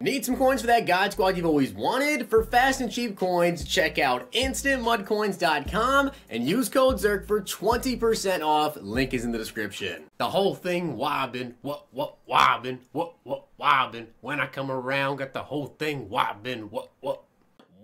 Need some coins for that God Squad you've always wanted? For fast and cheap coins, check out instantmutcoins.com and use code ZIRK for 20% off. Link is in the description. The whole thing wobbin', what, what, wobbin', what, what, wobbin'. When I come around, got the whole thing wobbin', what, what,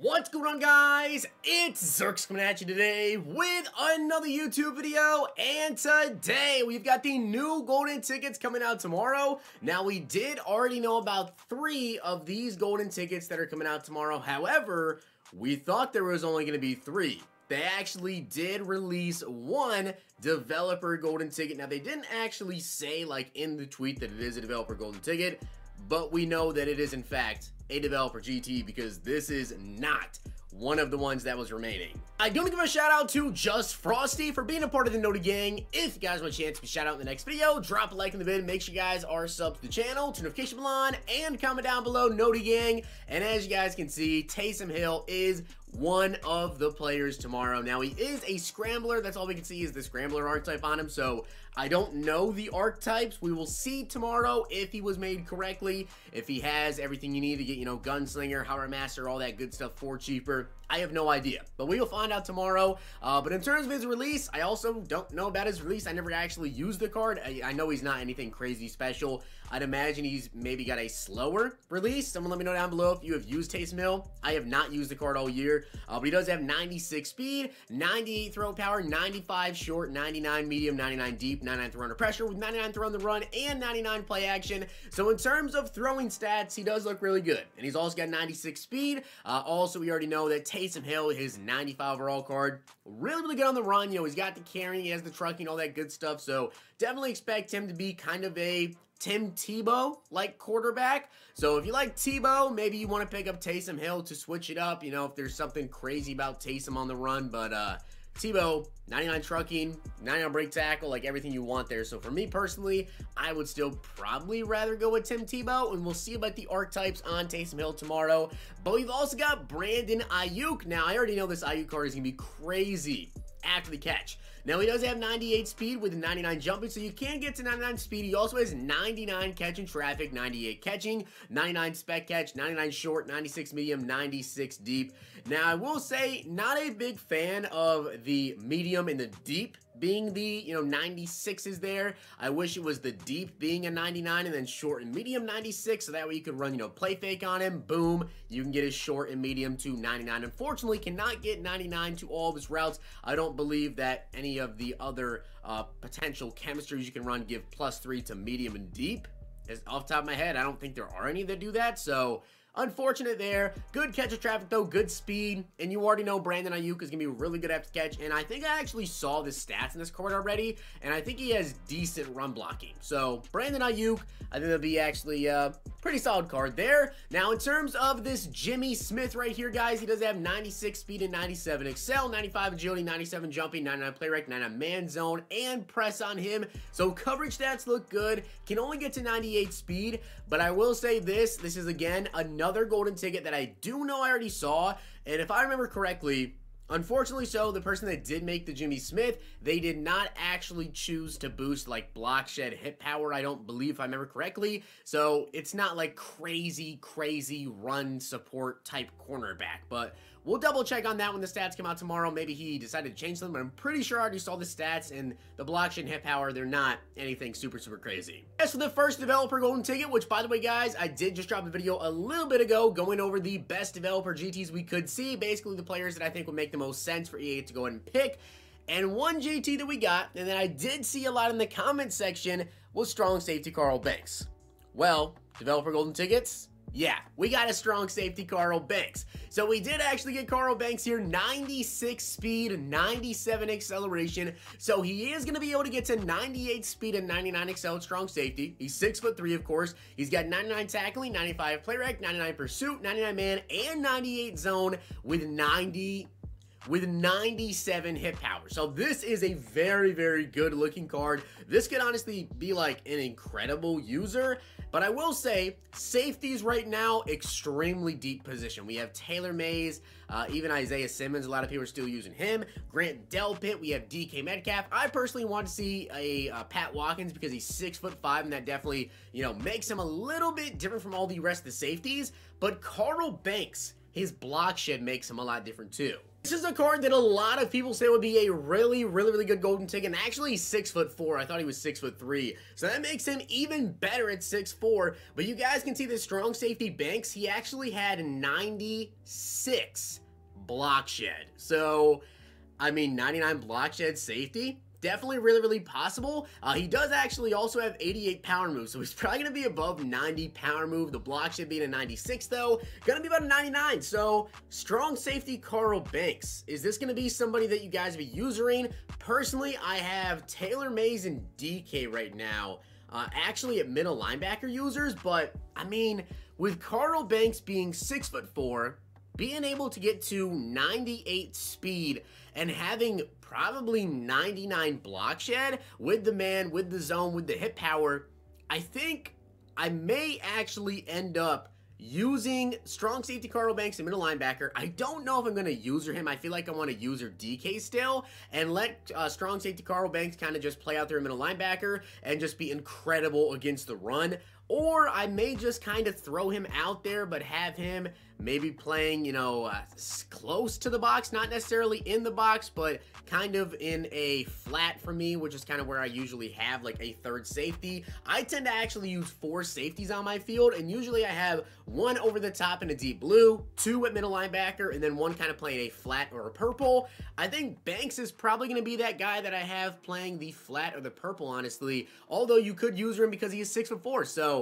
What's going on guys? It's Zerks coming at you today with another YouTube video and today we've got the new golden tickets coming out tomorrow. Now we did already know about three of these golden tickets that are coming out tomorrow. However, we thought there was only going to be three. They actually did release one developer golden ticket. Now they didn't actually say like in the tweet that it is a developer golden ticket, but we know that it is in fact a developer GT because this is not one of the ones that was remaining. I do want to give a shout out to Just Frosty for being a part of the Noti Gang. If you guys want a chance to be shout out in the next video, drop a like in the video, make sure you guys are subbed to the channel, turn notification bell on, and comment down below Noti Gang. And as you guys can see, Taysom Hill is one of the players tomorrow. Now, he is a scrambler. That's all we can see is the scrambler archetype on him. So, I don't know the archetypes. We will see tomorrow if he was made correctly, if he has everything you need to get, you know, Gunslinger, Howard Master, all that good stuff for cheaper. I have no idea, but we will find out tomorrow. Uh, but in terms of his release, I also don't know about his release. I never actually used the card. I, I know he's not anything crazy special. I'd imagine he's maybe got a slower release. Someone let me know down below if you have used Taysom Hill. I have not used the card all year, uh, but he does have 96 speed, 98 throw power, 95 short, 99 medium, 99 deep, 99 throw under pressure with 99 throw on the run and 99 play action. So in terms of throwing stats, he does look really good. And he's also got 96 speed. Uh, also, we already know that Taysom Hill, his 95 overall card, really, really good on the run. You know, he's got the carrying, he has the trucking, all that good stuff. So definitely expect him to be kind of a Tim Tebow like quarterback. So if you like Tebow, maybe you want to pick up Taysom Hill to switch it up. You know, if there's something crazy about Taysom on the run, but uh, Tebow, 99 trucking, 99 break tackle, like everything you want there. So for me personally, I would still probably rather go with Tim Tebow, and we'll see about the archetypes on Taysom Hill tomorrow. But we've also got Brandon Aiyuk. Now, I already know this Aiyuk card is going to be crazy after the catch. Now, he does have 98 speed with 99 jumping, so you can get to 99 speed. He also has 99 catching traffic, 98 catching, 99 spec catch, 99 short, 96 medium, 96 deep. Now, I will say, not a big fan of the medium and the deep being the, you know, 96 is there. I wish it was the deep being a 99 and then short and medium 96, so that way you could run, you know, play fake on him. Boom, you can get his short and medium to 99. Unfortunately, cannot get 99 to all of his routes. I don't believe that any of the other uh, potential chemistries you can run give plus three to medium and deep. As off top of my head, I don't think there are any that do that, so Unfortunate there. Good catch of traffic though, good speed. And you already know Brandon Aiyuk is going to be really good after catch. And I think I actually saw the stats in this card already. And I think he has decent run blocking. So Brandon Aiyuk, I think that'll be actually a pretty solid card there. Now in terms of this Jimmy Smith right here, guys, he does have 96 speed and 97 excel, 95 agility, 97 jumping, 99 play rec, 99 man zone, and press on him. So coverage stats look good. Can only get to 98 speed. But I will say this, this is again another another golden ticket that I do know I already saw. And if I remember correctly, Unfortunately so, the person that did make the Jimmy Smith, they did not actually choose to boost like block shed hit power, I don't believe if I remember correctly. So it's not like crazy, crazy run support type cornerback. But We'll double check on that when the stats come out tomorrow. Maybe he decided to change them, but I'm pretty sure I already saw the stats and the block shed hit power. They're not anything super, super crazy. As for the first developer golden ticket, which by the way, guys, I did just drop a video a little bit ago going over the best developer GTs we could see. Basically the players that I think would make the most sense for EA to go ahead and pick. And one GT that we got, and that I did see a lot in the comment section, was strong safety Carl Banks. Well, developer golden tickets, yeah, we got a strong safety Carl Banks. So we did actually get Carl Banks here, 96 speed, 97 acceleration. So he is going to be able to get to 98 speed and 99 excel strong safety. He's 6 foot 3, of course. He's got 99 tackling, 95 play rec, 99 pursuit, 99 man, and 98 zone with 90 with 97 hit power. So this is a very, very good looking card. This could honestly be like an incredible user But I will say, safeties right now, extremely deep position. We have Taylor Mays, uh, even Isaiah Simmons. A lot of people are still using him. Grant Delpit. We have DK Metcalf. I personally want to see a uh, Pat Watkins because he's six foot five, and that definitely you know makes him a little bit different from all the rest of the safeties. But Carl Banks, his block shed makes him a lot different too. This is a card that a lot of people say would be a really, really, really good golden ticket. And actually, six foot four. I thought he was six foot three. So that makes him even better at six four. But you guys can see the strong safety Banks. He actually had 96 block shed. So, I mean, 99 block shed safety definitely really, really possible. Uh, he does actually also have 88 power move, so he's probably going to be above 90 power move. The block should be a 96, though. Going to be about a 99, so strong safety Carl Banks. Is this going to be somebody that you guys be using? Personally, I have Taylor Mays and DK right now. Uh, actually at middle linebacker users, but I mean, with Carl Banks being six foot four, being able to get to 98 speed and having probably 99 block shed with the man, with the zone, with the hit power, I think I may actually end up using strong safety Carl Banks and middle linebacker. I don't know if I'm going to user him. I feel like I want to user DK still and let uh, strong safety Carl Banks kind of just play out there in middle linebacker and just be incredible against the run. Or I may just kind of throw him out there, but have him maybe playing, you know, uh, close to the box, not necessarily in the box, but kind of in a flat for me, which is kind of where I usually have like a third safety. I tend to actually use four safeties on my field, and usually I have one over the top in a deep blue, two at middle linebacker, and then one kind of playing a flat or a purple. I think Banks is probably going to be that guy that I have playing the flat or the purple, honestly, although you could use him because he is six foot four, so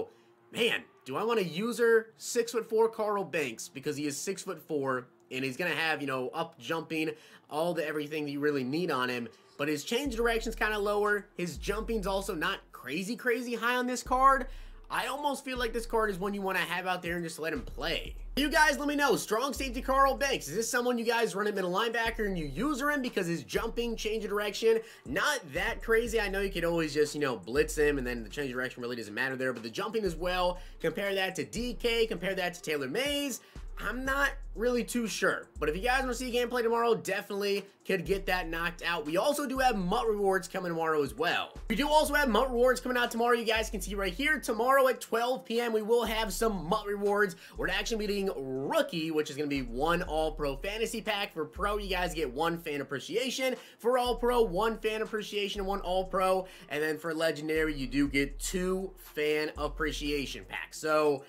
man, do I want a user six foot four Carl Banks because he is six foot four and he's gonna have you know up jumping, all the everything that you really need on him. But his change direction's kind of lower. His jumping's also not crazy crazy high on this card. I almost feel like this card is one you want to have out there and just let him play. You guys let me know, strong safety Carl Banks, is this someone you guys run him in a linebacker and you user him because his jumping, change of direction, not that crazy. I know you could always just, you know, blitz him and then the change of direction really doesn't matter there, but the jumping as well, compare that to DK, compare that to Taylor Mays, I'm not really too sure. But if you guys want to see gameplay tomorrow, definitely could get that knocked out. We also do have MUT rewards coming tomorrow as well. We do also have MUT rewards coming out tomorrow. You guys can see right here. Tomorrow at 12 p.m. we will have some MUT rewards. We're actually meeting Rookie, which is going to be one All-Pro Fantasy Pack. For Pro, you guys get one Fan Appreciation. For All-Pro, one Fan Appreciation and one All-Pro. And then for Legendary, you do get two Fan Appreciation Packs. So...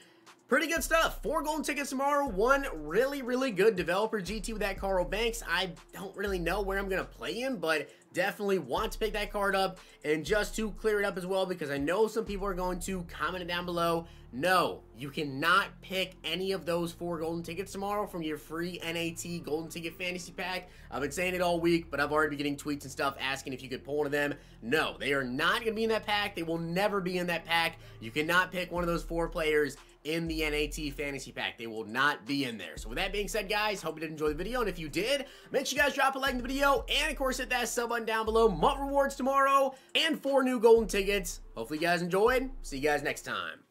Pretty good stuff. Four golden tickets tomorrow. One really, really good developer GT with that Carl Banks. I don't really know where I'm going to play him, but definitely want to pick that card up. And just to clear it up as well, because I know some people are going to comment it down below. No, you cannot pick any of those four golden tickets tomorrow from your free NAT golden ticket fantasy pack. I've been saying it all week, but I've already been getting tweets and stuff asking if you could pull one of them. No, they are not going to be in that pack. They will never be in that pack. You cannot pick one of those four players in the NAT Fantasy Pack. They will not be in there. So with that being said, guys, hope you did enjoy the video. And if you did, make sure you guys drop a like in the video. And of course, hit that sub button down below. MUT rewards tomorrow. And four new golden tickets. Hopefully you guys enjoyed. See you guys next time.